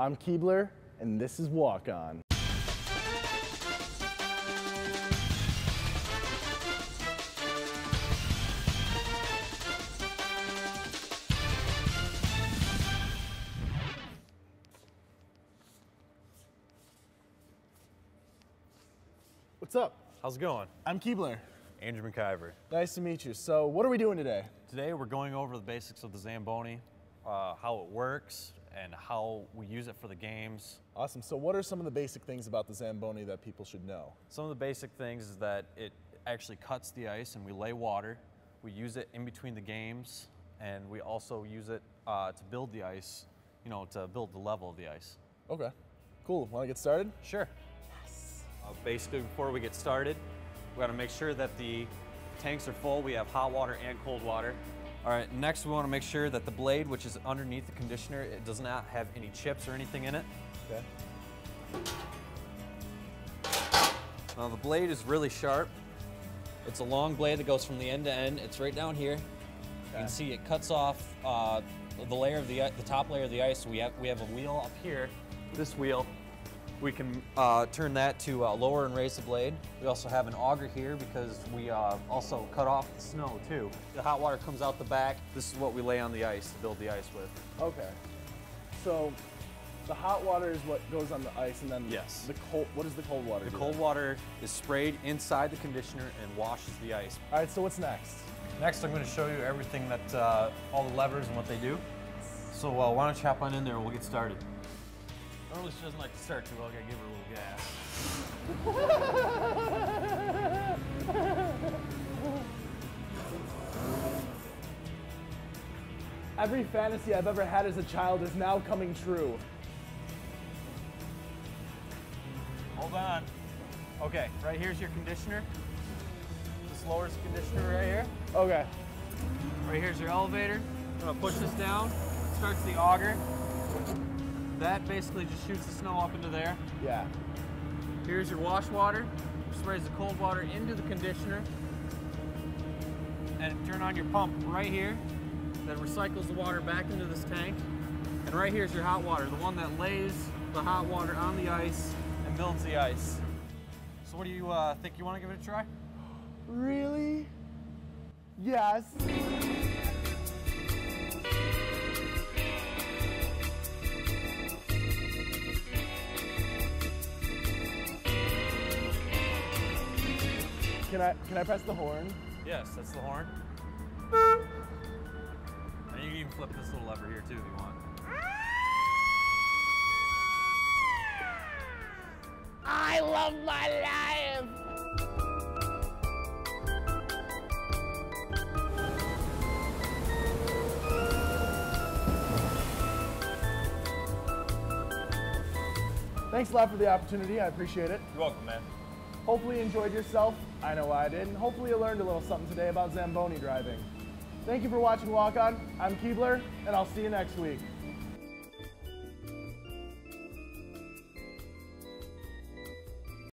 I'm Keebler, and this is Walk On. What's up? How's it going? I'm Keebler. Andrew McIver. Nice to meet you. So, what are we doing today? Today we're going over the basics of the Zamboni, uh, how it works, and how we use it for the games. Awesome. So, what are some of the basic things about the Zamboni that people should know? Some of the basic things is that it actually cuts the ice and we lay water. We use it in between the games, and we also use it uh, to build the ice, you know, to build the level of the ice. Okay. Cool. Want to get started? Sure. Yes. Uh, basically, before we get started, we got to make sure that the tanks are full. We have hot water and cold water. All right, next we want to make sure that the blade, which is underneath the conditioner, it does not have any chips or anything in it. Okay. Now the blade is really sharp. It's a long blade that goes from the end to end. It's right down here. You can see it cuts off uh, the layer of the the top layer of the ice. We have we have a wheel up here. This wheel, we can uh, turn that to uh, lower and raise the blade. We also have an auger here because we uh, also cut off the snow too. The hot water comes out the back. This is what we lay on the ice to build the ice with. Okay. So, the hot water is what goes on the ice, and then Yes. the cold. What is the cold water? The do cold water is sprayed inside the conditioner and washes the ice. All right. So what's next? Next, I'm going to show you everything that, uh, all the levers and what they do. So uh, why don't you hop on in there and we'll get started. Normally she doesn't like to start too well, I gotta give her a little gas. Every fantasy I've ever had as a child is now coming true. Hold on. Okay, right here's your conditioner. This lowers the conditioner right here. Okay. Right here's your elevator. I'm gonna push this down, starts the auger. That basically just shoots the snow up into there. Yeah. Here's your wash water, sprays the cold water into the conditioner. And turn on your pump right here that recycles the water back into this tank. And right here's your hot water, the one that lays the hot water on the ice and builds the ice. So what do you uh, think you want to give it a try? Really? Yes. Can I can I press the horn? Yes, that's the horn. And you can even flip this little lever here too if you want. I love my life. Thanks a lot for the opportunity. I appreciate it. You're welcome, man. Hopefully you enjoyed yourself. I know I did. And hopefully you learned a little something today about Zamboni driving. Thank you for watching Walk On. I'm Keebler, and I'll see you next week.